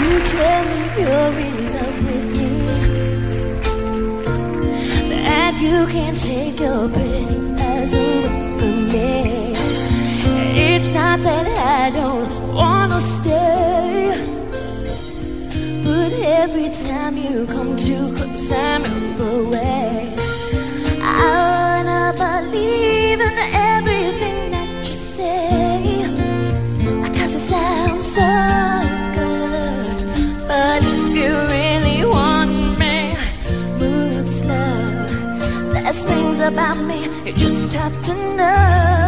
You tell me you're in love with me. That you can't take your pretty eyes away from me. It's not that I don't wanna stay. But every time you come too close, I about me you just have to know.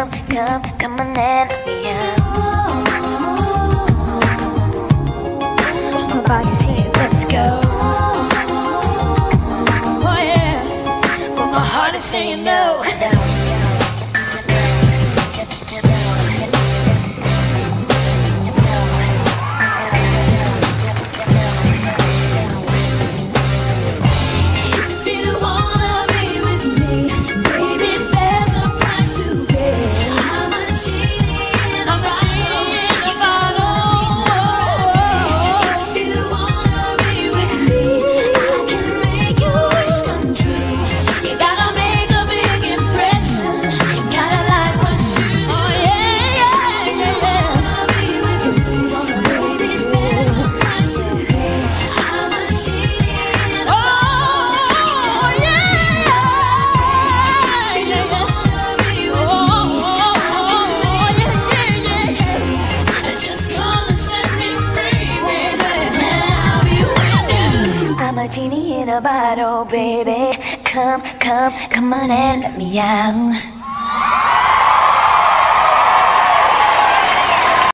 Come, come, come on me out. My body's here, let's go. Oh yeah, but my heart is saying no. Genie in a bottle, baby. Come, come, come on and let me out.